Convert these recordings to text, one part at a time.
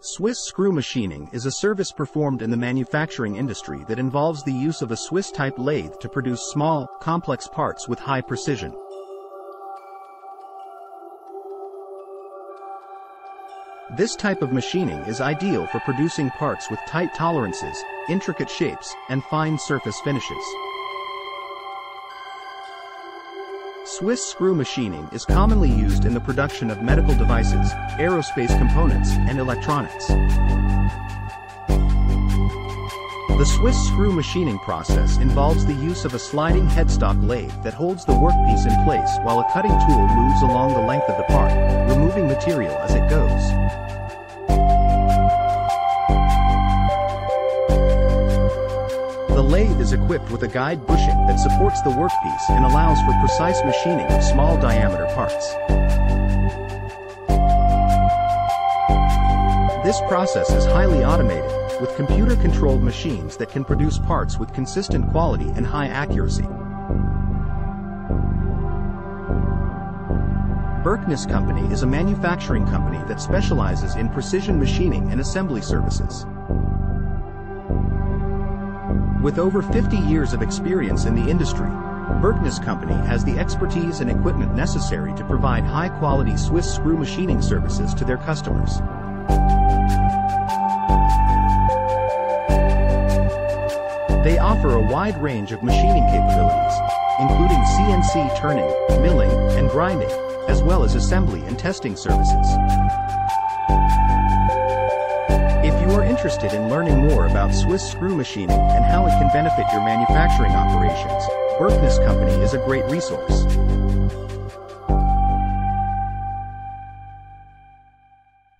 Swiss screw machining is a service performed in the manufacturing industry that involves the use of a Swiss-type lathe to produce small, complex parts with high precision. This type of machining is ideal for producing parts with tight tolerances, intricate shapes, and fine surface finishes. Swiss screw machining is commonly used in the production of medical devices, aerospace components, and electronics. The Swiss screw machining process involves the use of a sliding headstock lathe that holds the workpiece in place while a cutting tool moves along the length of the part, removing material as it goes. Is equipped with a guide bushing that supports the workpiece and allows for precise machining of small diameter parts. This process is highly automated, with computer-controlled machines that can produce parts with consistent quality and high accuracy. Berkness Company is a manufacturing company that specializes in precision machining and assembly services. With over 50 years of experience in the industry, Berkness Company has the expertise and equipment necessary to provide high-quality Swiss screw machining services to their customers. They offer a wide range of machining capabilities, including CNC turning, milling, and grinding, as well as assembly and testing services. Interested in learning more about Swiss screw machining and how it can benefit your manufacturing operations, Berkness Company is a great resource.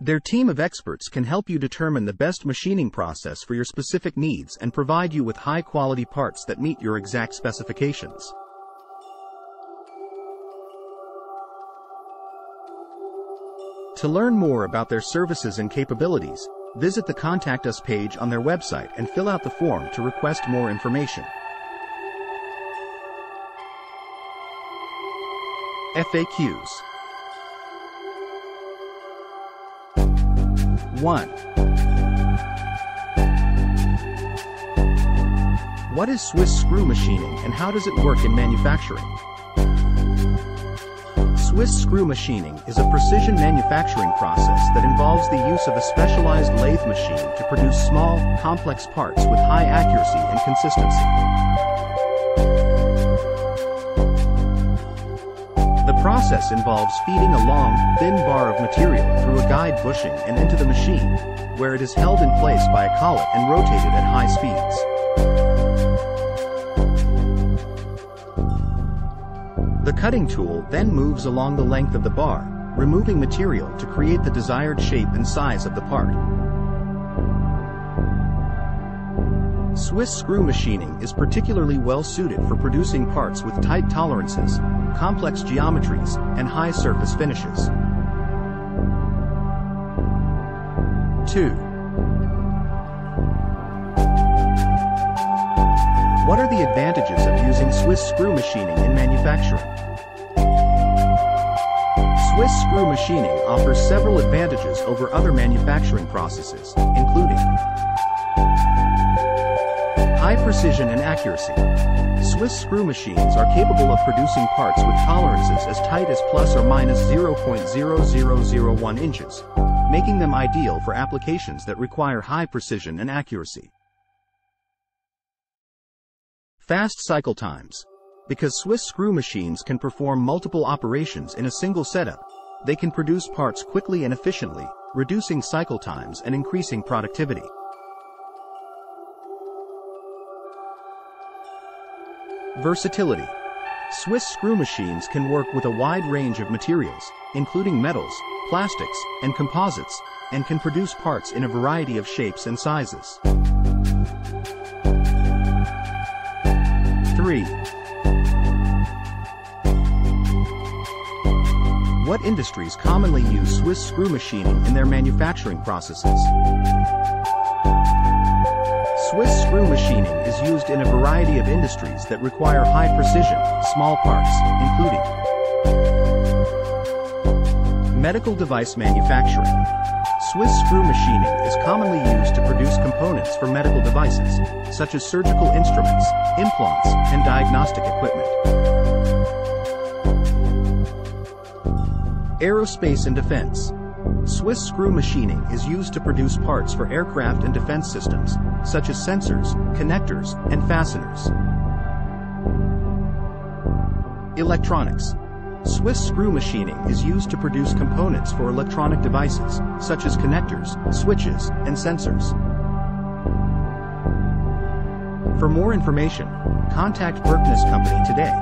Their team of experts can help you determine the best machining process for your specific needs and provide you with high-quality parts that meet your exact specifications. To learn more about their services and capabilities, Visit the Contact Us page on their website and fill out the form to request more information. FAQs 1. What is Swiss screw machining and how does it work in manufacturing? Swiss screw machining is a precision manufacturing process that involves the use of a specialized lathe machine to produce small, complex parts with high accuracy and consistency. The process involves feeding a long, thin bar of material through a guide bushing and into the machine, where it is held in place by a collet and rotated at high speeds. The cutting tool then moves along the length of the bar, removing material to create the desired shape and size of the part. Swiss screw machining is particularly well suited for producing parts with tight tolerances, complex geometries, and high surface finishes. 2. What are the advantages of using Swiss screw machining in manufacturing? Swiss screw machining offers several advantages over other manufacturing processes, including high precision and accuracy. Swiss screw machines are capable of producing parts with tolerances as tight as plus or minus 0.0001 inches, making them ideal for applications that require high precision and accuracy. Fast cycle times. Because Swiss screw machines can perform multiple operations in a single setup, they can produce parts quickly and efficiently, reducing cycle times and increasing productivity. Versatility. Swiss screw machines can work with a wide range of materials, including metals, plastics, and composites, and can produce parts in a variety of shapes and sizes. 3. What industries commonly use Swiss screw machining in their manufacturing processes? Swiss screw machining is used in a variety of industries that require high precision, small parts, including medical device manufacturing. Swiss screw machining is commonly used to produce components for medical devices, such as surgical instruments, implants, and diagnostic equipment. Aerospace and Defense Swiss screw machining is used to produce parts for aircraft and defense systems, such as sensors, connectors, and fasteners. Electronics Swiss screw machining is used to produce components for electronic devices, such as connectors, switches, and sensors. For more information, contact Berkness Company today.